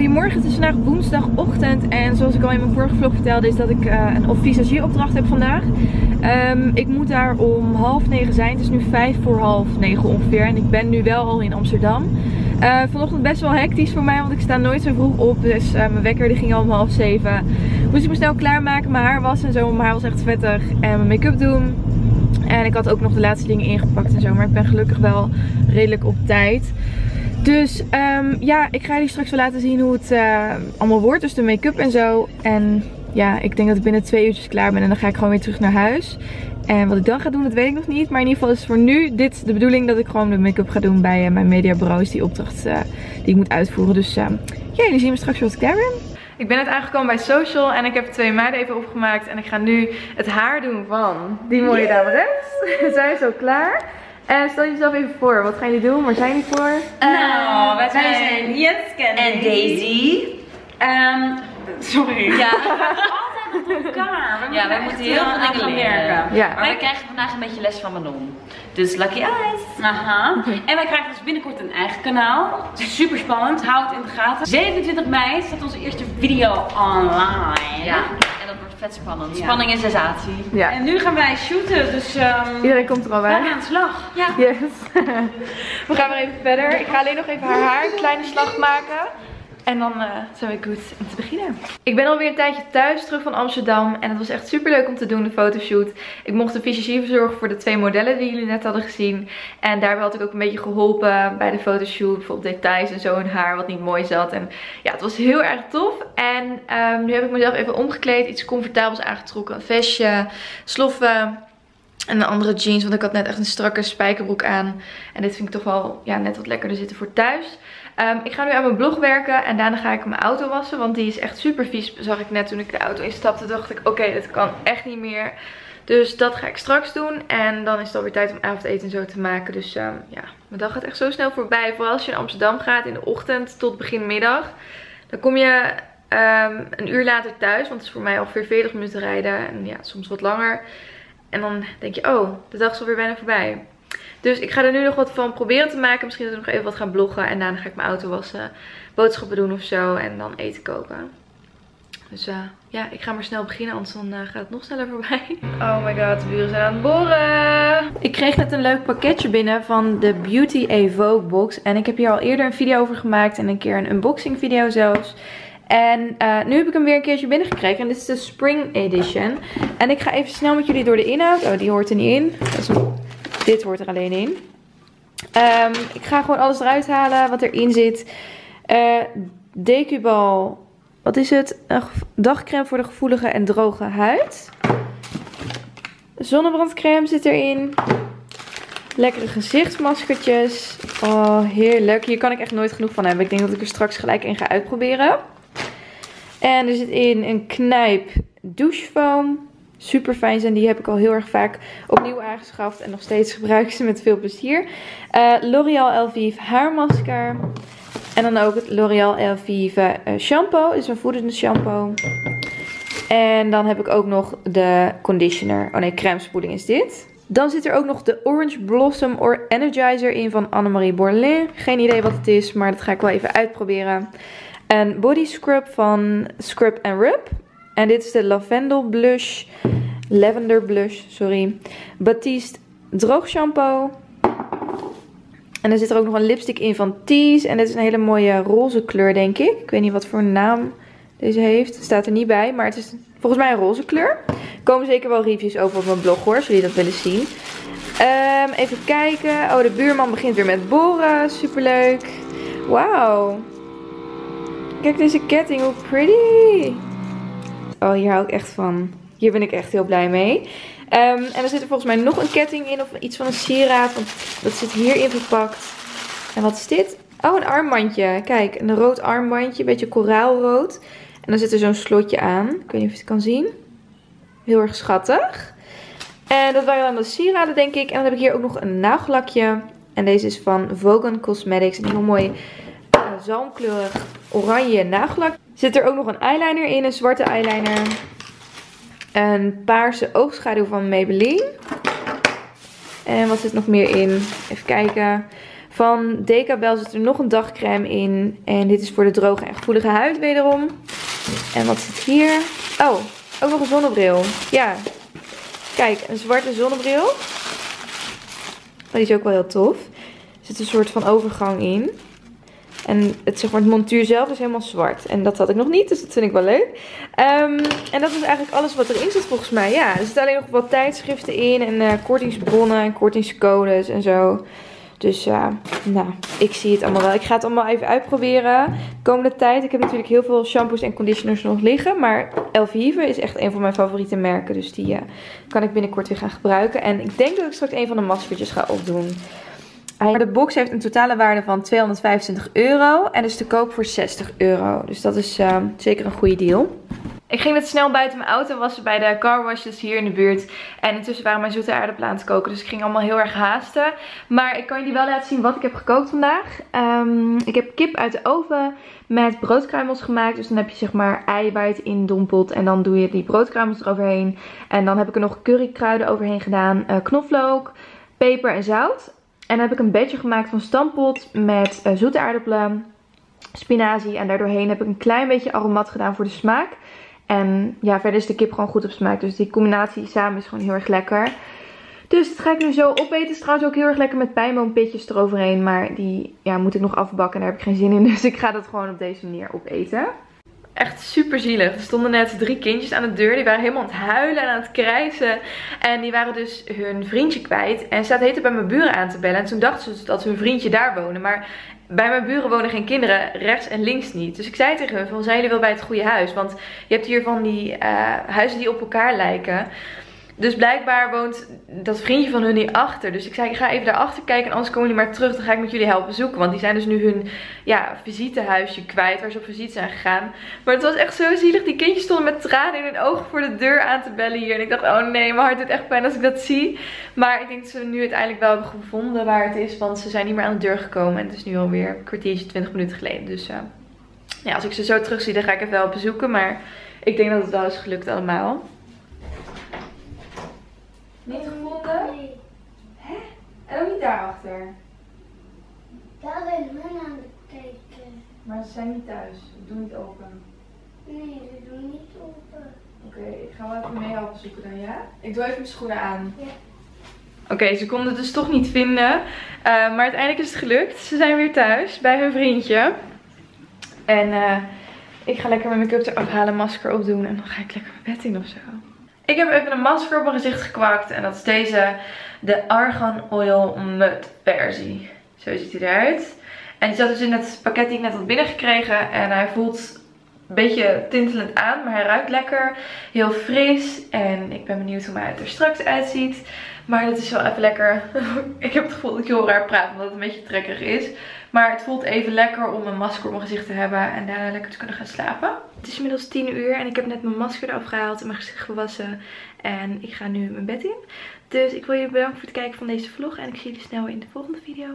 Goedemorgen, het is vandaag woensdagochtend en zoals ik al in mijn vorige vlog vertelde is dat ik uh, een visagieropdracht heb vandaag. Um, ik moet daar om half negen zijn, het is nu vijf voor half negen ongeveer en ik ben nu wel al in Amsterdam. Uh, vanochtend best wel hectisch voor mij, want ik sta nooit zo vroeg op, dus uh, mijn wekker die ging al om half zeven. Moest ik me snel klaarmaken, mijn haar was en zo, mijn haar was echt vettig en mijn make-up doen. En ik had ook nog de laatste dingen ingepakt en zo, maar ik ben gelukkig wel redelijk op tijd. Dus um, ja, ik ga jullie straks wel laten zien hoe het uh, allemaal wordt. Dus de make-up en zo. En ja, ik denk dat ik binnen twee uurtjes klaar ben. En dan ga ik gewoon weer terug naar huis. En wat ik dan ga doen, dat weet ik nog niet. Maar in ieder geval is voor nu dit de bedoeling dat ik gewoon de make-up ga doen bij uh, mijn mediabureaus. Die opdracht uh, die ik moet uitvoeren. Dus uh, ja, jullie zien me straks ik daar ben. Ik ben net aangekomen bij Social en ik heb twee meiden even opgemaakt. En ik ga nu het haar doen van die mooie dame rechts. Zij is al klaar. En stel jezelf even voor, wat gaan jullie doen? Waar zijn jullie voor? Nou, wij zijn, zijn Jetske en Daisy. Um, sorry. Ja. Altijd met elkaar. We ja, wij moeten heel veel dingen leren. Ja. Maar wij krijgen vandaag een beetje les van Manon. Dus lucky eyes. Aha. En wij krijgen dus binnenkort een eigen kanaal. Super spannend. Hou het in de gaten. 27 mei staat onze eerste video online. Ja. Vet spannend. Spanning en sensatie. Ja. En nu gaan wij shooten. Dus um, Iedereen komt er al bij. gaan we aan de slag. Ja. Yes. we gaan weer even verder. Ik ga alleen nog even haar haar een kleine slag maken. En dan uh, zijn we goed om te beginnen. Ik ben alweer een tijdje thuis, terug van Amsterdam. En het was echt super leuk om te doen, de fotoshoot. Ik mocht de visagie verzorgen voor de twee modellen die jullie net hadden gezien. En daarbij had ik ook een beetje geholpen bij de fotoshoot. Bijvoorbeeld details en zo in haar wat niet mooi zat. En ja, het was heel erg tof. En um, nu heb ik mezelf even omgekleed. Iets comfortabels aangetrokken. Een vestje, sloffen. En een andere jeans, want ik had net echt een strakke spijkerbroek aan. En dit vind ik toch wel ja, net wat lekkerder zitten voor thuis. Um, ik ga nu aan mijn blog werken en daarna ga ik mijn auto wassen. Want die is echt super vies, zag ik net toen ik de auto instapte. dacht ik, oké, dit kan echt niet meer. Dus dat ga ik straks doen. En dan is het alweer tijd om avondeten en zo te maken. Dus um, ja, mijn dag gaat echt zo snel voorbij. Vooral als je naar Amsterdam gaat in de ochtend tot begin middag. Dan kom je um, een uur later thuis. Want het is voor mij ongeveer 40 minuten rijden. En ja, soms wat langer. En dan denk je, oh, de dag is alweer bijna voorbij. Dus ik ga er nu nog wat van proberen te maken. Misschien dat ik nog even wat gaan bloggen. En daarna ga ik mijn auto wassen. Boodschappen doen of zo. En dan eten koken. Dus uh, ja, ik ga maar snel beginnen. Anders dan uh, gaat het nog sneller voorbij. Oh my god, de buren zijn aan het boren. Ik kreeg net een leuk pakketje binnen van de Beauty Evoke box. En ik heb hier al eerder een video over gemaakt. En een keer een unboxing video zelfs. En uh, nu heb ik hem weer een keertje binnengekregen. En dit is de Spring Edition. En ik ga even snel met jullie door de inhoud. Oh, die hoort er niet in. Dat is een... Dit hoort er alleen in. Um, ik ga gewoon alles eruit halen wat erin zit. Uh, Decubal. Wat is het? Een dagcreme voor de gevoelige en droge huid. Zonnebrandcreme zit erin. Lekkere gezichtsmaskertjes. Oh, heerlijk. Hier kan ik echt nooit genoeg van hebben. Ik denk dat ik er straks gelijk in ga uitproberen. En er zit in een knijp douchefoam. Super fijn zijn. Die heb ik al heel erg vaak opnieuw aangeschaft. En nog steeds gebruik ik ze met veel plezier. Uh, L'Oreal Elvive haarmasker. En dan ook het L'Oreal Elvive uh, shampoo. Is een voedende shampoo. En dan heb ik ook nog de conditioner. Oh nee, crème spoeling is dit. Dan zit er ook nog de Orange Blossom or Energizer in van Annemarie Borlin. Geen idee wat het is, maar dat ga ik wel even uitproberen. Een body scrub van Scrub Rub. En dit is de Lavendel Blush. Lavender Blush, sorry. Batiste droog shampoo. En er zit er ook nog een lipstick in van Tease. En dit is een hele mooie roze kleur, denk ik. Ik weet niet wat voor naam deze heeft. Staat er niet bij, maar het is volgens mij een roze kleur. Er komen zeker wel reviews over op mijn blog hoor, als jullie dat willen zien. Um, even kijken. Oh, de buurman begint weer met boren. Superleuk. Wauw. Kijk deze ketting, hoe pretty. Oh, hier hou ik echt van. Hier ben ik echt heel blij mee. Um, en er zit er volgens mij nog een ketting in of iets van een sieraad. Want dat zit hierin verpakt. En wat is dit? Oh, een armbandje. Kijk, een rood armbandje. Een beetje koraalrood. En dan zit er zo'n slotje aan. Ik weet niet of je het kan zien. Heel erg schattig. En dat waren dan de sieraden, denk ik. En dan heb ik hier ook nog een nagellakje. En deze is van Vogan Cosmetics. Een heel mooi uh, zalmkleurig oranje nagellak. Zit er ook nog een eyeliner in. Een zwarte eyeliner. Een paarse oogschaduw van Maybelline. En wat zit nog meer in? Even kijken. Van Decabel zit er nog een dagcreme in. En dit is voor de droge en gevoelige huid wederom. En wat zit hier? Oh, ook nog een zonnebril. Ja. Kijk, een zwarte zonnebril. Oh, die is ook wel heel tof. Er zit een soort van overgang in. En het, zeg maar, het montuur zelf is helemaal zwart. En dat had ik nog niet, dus dat vind ik wel leuk. Ehm, en dat is eigenlijk alles wat erin zit volgens mij. Ja, er zitten alleen nog wat tijdschriften in. En uh, kortingsbonnen en kortingscodes en zo. Dus ja, nou, ik zie het allemaal wel. Ik ga het allemaal even uitproberen de komende tijd. Ik heb natuurlijk heel veel shampoos en conditioners nog liggen. Maar Elvive is echt een van mijn favoriete merken. Dus die uh, kan ik binnenkort weer gaan gebruiken. En ik denk dat ik straks een van de maskertjes ga opdoen. De box heeft een totale waarde van 225 euro en is te koop voor 60 euro. Dus dat is uh, zeker een goede deal. Ik ging net snel buiten mijn auto wassen bij de car washes hier in de buurt. En intussen waren mijn zoete aardappelen aan het koken. Dus ik ging allemaal heel erg haasten. Maar ik kan jullie wel laten zien wat ik heb gekookt vandaag. Um, ik heb kip uit de oven met broodkruimels gemaakt. Dus dan heb je zeg maar ei waar je het in dompelt. En dan doe je die broodkruimels eroverheen. En dan heb ik er nog currykruiden overheen gedaan. Uh, knoflook, peper en zout. En dan heb ik een bedje gemaakt van stampot met uh, zoete aardappelen, spinazie. En daardoorheen heb ik een klein beetje aromat gedaan voor de smaak. En ja, verder is de kip gewoon goed op smaak. Dus die combinatie samen is gewoon heel erg lekker. Dus dat ga ik nu zo opeten. Het is trouwens ook heel erg lekker met pijnboompitjes eroverheen. Maar die ja, moet ik nog afbakken en daar heb ik geen zin in. Dus ik ga dat gewoon op deze manier opeten. Echt super zielig. Er stonden net drie kindjes aan de deur. Die waren helemaal aan het huilen en aan het krijsen. En die waren dus hun vriendje kwijt. En ze heette bij mijn buren aan te bellen. En toen dachten ze dat hun vriendje daar woonde. Maar bij mijn buren wonen geen kinderen, rechts en links niet. Dus ik zei tegen hun van, zijn jullie wel bij het goede huis? Want je hebt hier van die uh, huizen die op elkaar lijken. Dus blijkbaar woont dat vriendje van hun hier achter. Dus ik zei, ik ga even daarachter kijken. En anders komen jullie maar terug. Dan ga ik met jullie helpen zoeken. Want die zijn dus nu hun ja, visitehuisje kwijt. Waar ze op visite zijn gegaan. Maar het was echt zo zielig. Die kindjes stonden met tranen in hun ogen voor de deur aan te bellen hier. En ik dacht, oh nee, mijn hart doet echt pijn als ik dat zie. Maar ik denk dat ze nu uiteindelijk wel hebben gevonden waar het is. Want ze zijn niet meer aan de deur gekomen. En het is nu alweer een kwartiertje, 20 minuten geleden. Dus uh, ja, als ik ze zo terug zie, dan ga ik even wel bezoeken. Maar ik denk dat het wel is gelukt allemaal. Niet gevonden? Nee. Hè? En daarachter. Daar zijn hun aan het kijken. Maar ze zijn niet thuis. Ik doe niet open. Nee, ze doen niet open. Oké, ik ga wel even mee helpen zoeken dan, ja? Ik doe even mijn schoenen aan. Ja. Oké, ze konden het dus toch niet vinden. Uh, maar uiteindelijk is het gelukt. Ze zijn weer thuis bij hun vriendje. En uh, ik ga lekker mijn make-up eraf halen, masker opdoen. En dan ga ik lekker mijn bed in of zo. Ik heb even een masker op mijn gezicht gekwakt. En dat is deze, de Argan Oil Mud versie. Zo ziet hij eruit. En die zat dus in het pakket die ik net had binnengekregen. En hij voelt een beetje tintelend aan, maar hij ruikt lekker. Heel fris. En ik ben benieuwd hoe hij er straks uitziet. Maar het is wel even lekker. ik heb het gevoel dat ik heel raar praat, omdat het een beetje trekkerig is. Maar het voelt even lekker om een masker op mijn gezicht te hebben en daarna lekker te kunnen gaan slapen. Het is inmiddels 10 uur en ik heb net mijn masker eraf gehaald en mijn gezicht gewassen. En ik ga nu mijn bed in. Dus ik wil jullie bedanken voor het kijken van deze vlog en ik zie jullie snel in de volgende video.